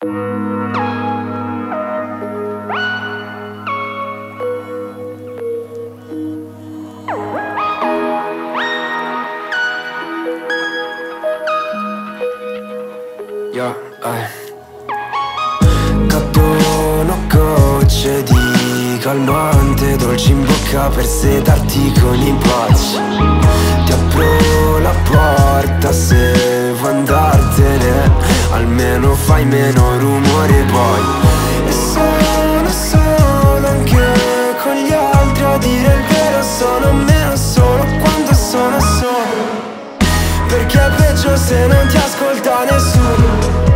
Yeah. Cadono gocce di calmante Dolci in bocca per sedarti con gli impacci Ti apro la porta rumore poi. E sono solo anche con gli altri a dire il vero Sono meno solo quando sono solo. Perché è peggio se non ti ascolta nessuno.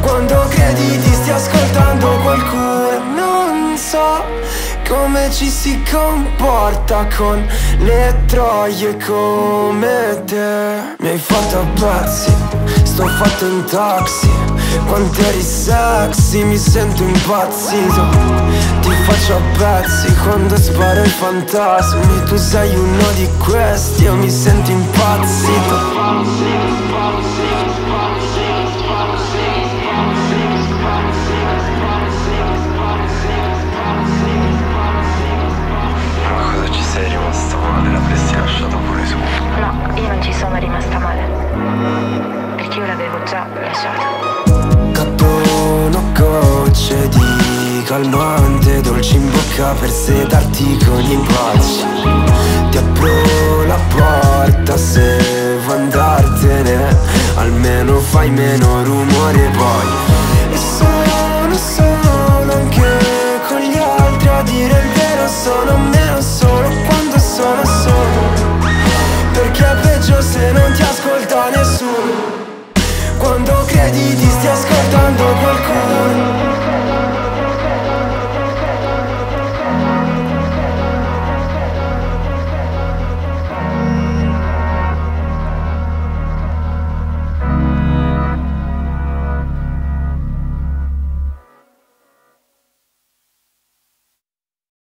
Quando credi ti stia ascoltando qualcuno come ci si comporta con le troie come te? Mi hai fatto a pezzi, sto fatto in taxi. Quanto eri sexy, mi sento impazzito. Ti faccio a pezzi quando sparo i fantasmi. Tu sei uno di questi, io mi sento impazzito l'avevo già lasciato Cattono gocce di calmante dolci in bocca per sedarti con gli impacci Ti apro la porta se vuoi andartene Almeno fai meno rumore poi. E sono solo anche con gli altri A dire il vero sono meno solo quando sono solo. Perché è peggio se non ti aspetti Chiediti, stai ascoltando qualcuno.